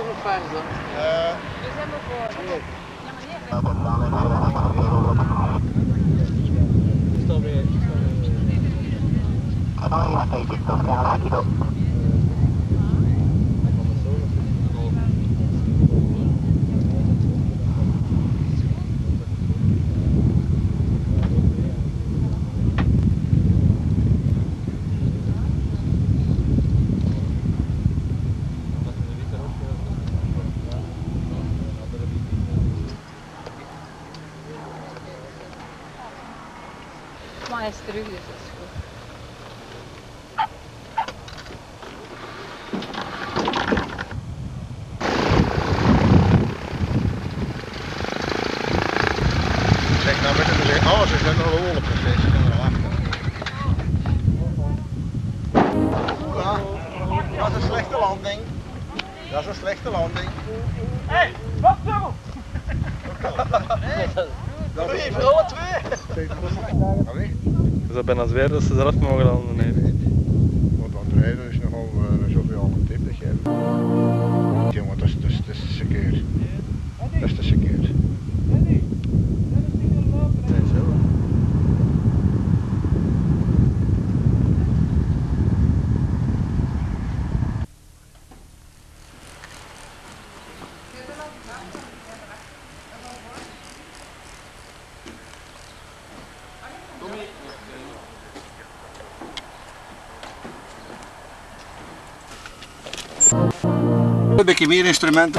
omgevallen sind. Ja. Ich glaube, ich glaube. Maar hij is terug, dus dat is goed. Zeg nou met een zeg, oh ze zijn nog wel op precies. Ze kunnen er achter. Ja, dat is een slechte landing. Dat is een slechte landing. Hé, hey, wat zo? Voor alle twee. Dus dat bijna weer dat ze zelf mogen landen. Nee. want het rijden is nogal uh, zoveel aan een tip dat je hebt. Dat is, dat is, de keer. Dat is de. Tem é que vir instrumento.